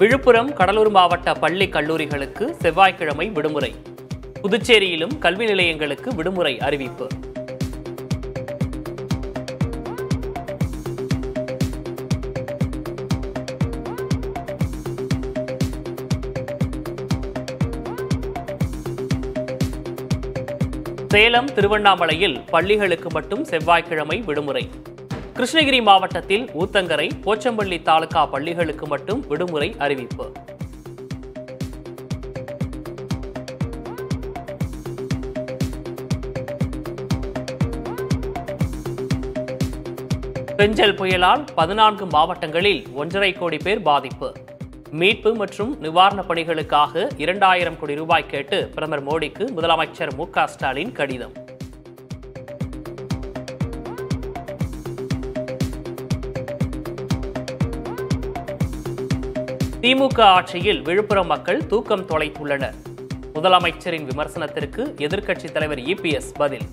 விழுப்புரம் கடலூர் மாவட்ட பள்ளி கல்லூரிகளுக்கு செவ்வாய்க்கிழமை விடுமுறை. புதுச்சேரியிலும் கல்வி நிலையங்களுக்கு விடுமுறை அறிவிப்பு. சேலம் திருவண்ணாமலையில் பள்ளிகளுக்கு மட்டும் செவ்வாய்க்கிழமை விடுமுறை. கிருஷ்ணகிரி மாவட்டத்தில் ஊத்தங்கரை போச்சம்பள்ளி தாலுகா பள்ளிகளுக்கு மட்டும் விடுமுறை அறிவிப்பு. பெஞ்சல் புயலால் பதினான்கு மாவட்டங்களில் ஒன்றரை கோடி பேர் பாதிப்பு. மீட்பு மற்றும் நிவாரணப் பணிகளுக்காக இரண்டாயிரம் கோடி ரூபாய் கேட்டு பிரதமர் மோடிக்கு முதலமைச்சர் மு க ஸ்டாலின் கடிதம். திமுக ஆட்சியில் விழுப்புரம் மக்கள் தூக்கம் தொலைத்துள்ளனர். முதலமைச்சரின் விமர்சனத்திற்கு எதிர்க்கட்சித் தலைவர் இபிஎஸ் பதில்.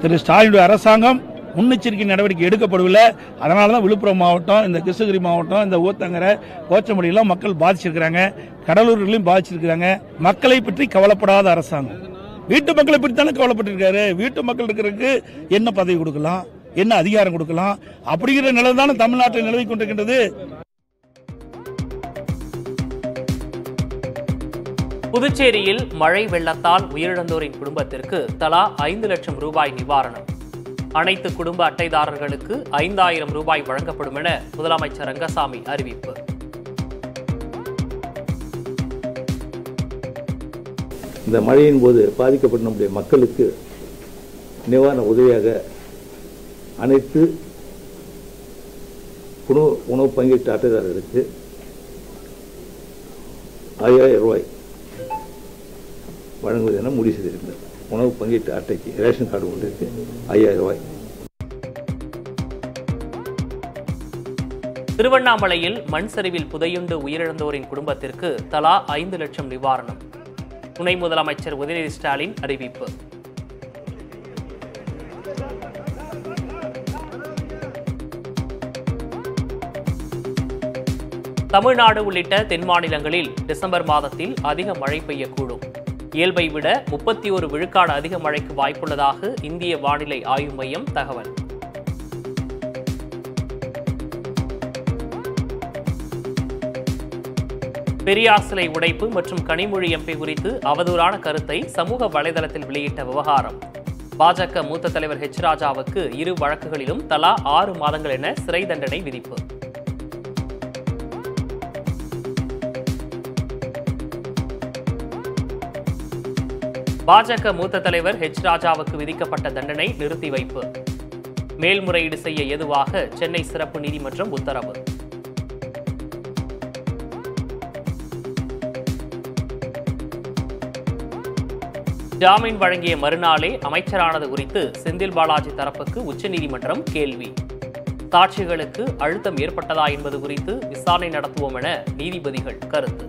திரு ஸ்டாலினுடைய அரசாங்கம் முன்னெச்சரிக்கை நடவடிக்கை எடுக்கப்படவில்லை. அதனால தான் விழுப்புரம் மாவட்டம் இந்த கிருஷ்ணகிரி மாவட்டம் இந்த ஊத்தங்கரை கோச்சமடியெல்லாம் மக்கள் பாதிச்சிருக்கிறாங்க. கடலூர்களையும் பாதிச்சிருக்கிறாங்க. மக்களை பற்றி கவலைப்படாத அரசாங்கம். வீட்டு மக்களை பற்றி கவலைப்பட்டிருக்காரு? வீட்டு மக்கள் இருக்கிறதுக்கு என்ன பதவி கொடுக்கலாம்? என்ன அதிகாரம் கொடுக்கலாம்? அப்படிங்கிற நிலை தானே தமிழ்நாட்டில் நிலவி கொண்டிருக்கின்றது. புதுச்சேரியில் மழை வெள்ளத்தால் உயிரிழந்தோரின் குடும்பத்திற்கு தலா ஐந்து லட்சம் ரூபாய் நிவாரணம். அனைத்து குடும்ப அட்டைதாரர்களுக்கு ஐந்தாயிரம் ரூபாய் வழங்கப்படும் என முதலமைச்சர் ரங்கசாமி அறிவிப்பு. இந்த மழையின் போது பாதிக்கப்பட்ட நம்முடைய மக்களுக்கு நிவாரண உதவியாக அனைத்து உணவு உணவு பங்கீட்டு அட்டைதாரர்களுக்கு ஐயாயிரம் ரூபாய் வழங்குவது என முடிவு செய்திருக்கிறது. உணவு பங்கீட்டு அட்டைக்கு ரேஷன் கார்டு ஒன்றிற்கு ஐயாயிரம் ரூபாய். திருவண்ணாமலையில் மண் சரிவில் புதையுண்டு உயிரிழந்தோரின் குடும்பத்திற்கு தலா ஐந்து லட்சம் நிவாரணம். துணை முதலமைச்சர் உதயநிதி ஸ்டாலின் அறிவிப்பு. தமிழ்நாடு உள்ளிட்ட தென் மாநிலங்களில் டிசம்பர் மாதத்தில் அதிக மழை பெய்யக்கூடும். இயல்பை விட முப்பத்தி ஒரு விழுக்காடு அதிக மழைக்கு வாய்ப்புள்ளதாக இந்திய வானிலை ஆய்வு மையம் தகவல். பெரியார் சிலை உடைப்பு மற்றும் கனிமொழி எம்பி குறித்து அவதூறான கருத்தை சமூக வலைதளத்தில் வெளியிட்ட விவகாரம். பாஜக மூத்த தலைவர் ஹெச் ராஜாவுக்கு இரு வழக்குகளிலும் தலா ஆறு மாதங்கள் என சிறை தண்டனை விதிப்பு. பாஜக மூத்த தலைவர் ஹெச் ராஜாவுக்கு விதிக்கப்பட்ட தண்டனை நிறுத்தி வைப்பு. மேல்முறையீடு செய்ய ஏதுவாக சென்னை சிறப்பு நீதிமன்றம் உத்தரவு. ஜாமீன் வழங்கிய மறுநாளே அமைச்சரானது குறித்து செந்தில் பாலாஜி தரப்புக்கு உச்சநீதிமன்றம் கேள்வி. சாட்சிகளுக்கு அழுத்தம் ஏற்பட்டதா என்பது குறித்து விசாரணை நடத்துவோம் என நீதிபதிகள் கருத்து.